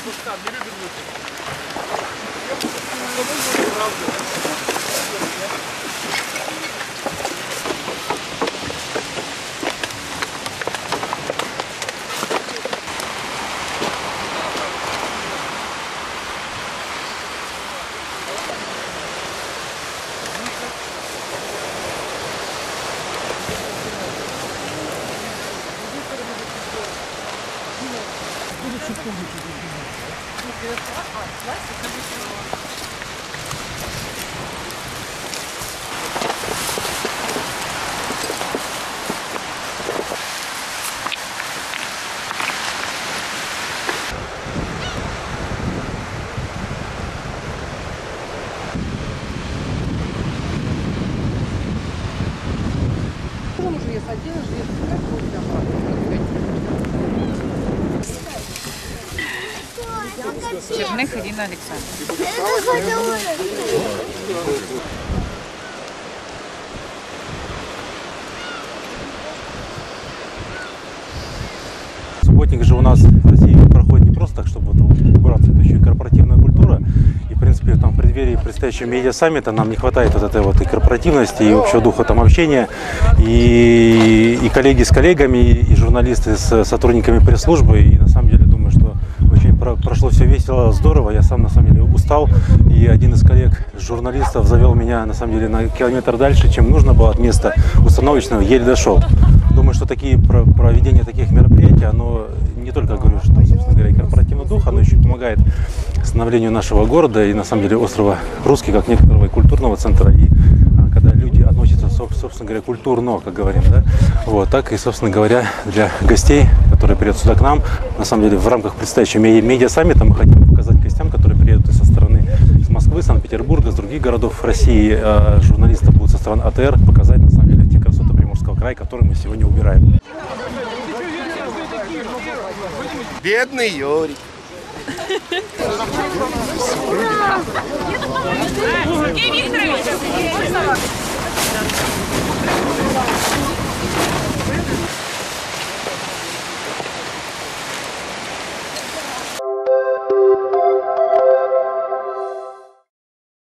кустам, не любим люди. Будучи публичным. Потом уже я садилась, я как вот там Черных Ирина Александровна. Субботник же у нас в России проходит не просто так, чтобы убраться, это еще и корпоративная культура. И, в принципе, там в преддверии предстоящего медиа-саммита нам не хватает вот этой вот и корпоративности, и общего духа там общения. И, и коллеги с коллегами, и журналисты с сотрудниками пресс-службы. И на самом деле думаю, что очень про- прошло все весело, здорово. Я сам на самом деле устал. И один из коллег журналистов завел меня на самом деле на километр дальше, чем нужно было от места установочного, еле дошел. Думаю, что такие про- проведение таких мероприятий, оно не только, говорю, что, собственно говоря, корпоративный дух, оно еще помогает становлению нашего города и, на самом деле, острова Русский, как некоторого культурного центра. И собственно говоря, культурно, как говорим, да, вот, так и, собственно говоря, для гостей, которые приедут сюда к нам, на самом деле, в рамках предстоящего медиа- медиа-саммита мы хотим показать гостям, которые приедут со стороны из Москвы, Санкт-Петербурга, с других городов России, э, журналисты будут со стороны АТР показать, на самом деле, те красоты Приморского края, которые мы сегодня убираем. Бедный Йорик.